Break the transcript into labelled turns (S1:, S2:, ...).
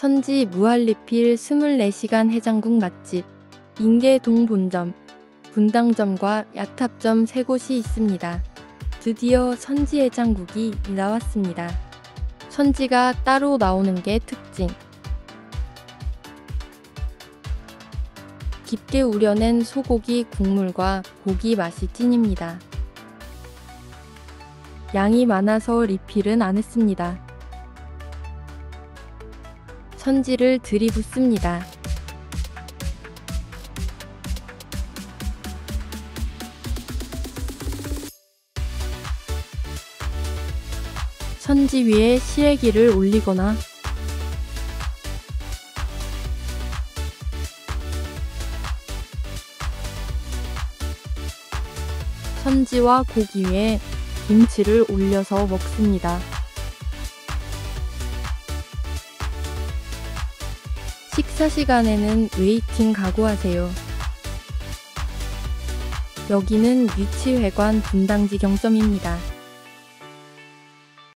S1: 선지 무한리필 24시간 해장국 맛집 인계동 본점, 분당점과 야탑점 세 곳이 있습니다. 드디어 선지 해장국이 나왔습니다. 선지가 따로 나오는 게 특징. 깊게 우려낸 소고기 국물과 고기 맛이 찐입니다. 양이 많아서 리필은 안 했습니다. 선지를 들이붓습니다. 선지 위에 시래기를 올리거나 선지와 고기 위에 김치를 올려서 먹습니다. 식사 시간에는 웨이팅 각오하세요. 여기는 위치회관 분당지 경점입니다.